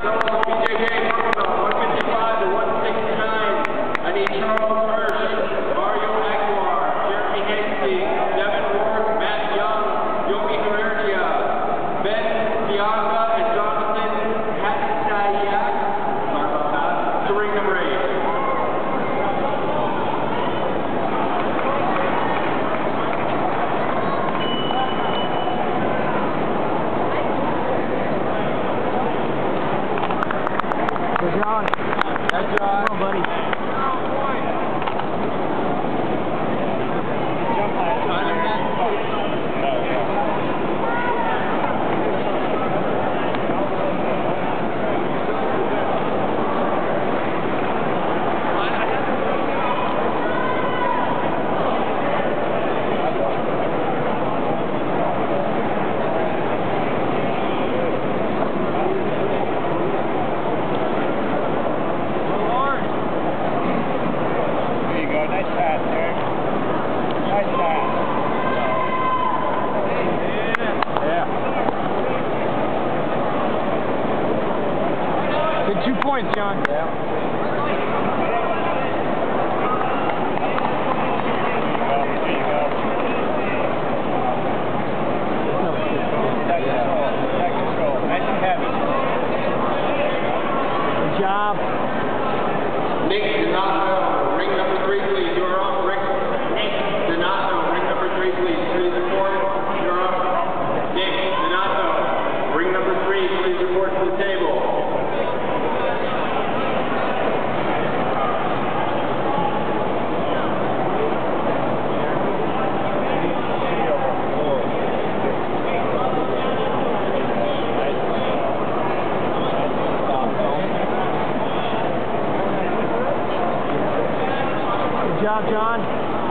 Thank you. Nice pass, there. Nice pass. Yeah. yeah. Good two points, John. Yeah. job, John.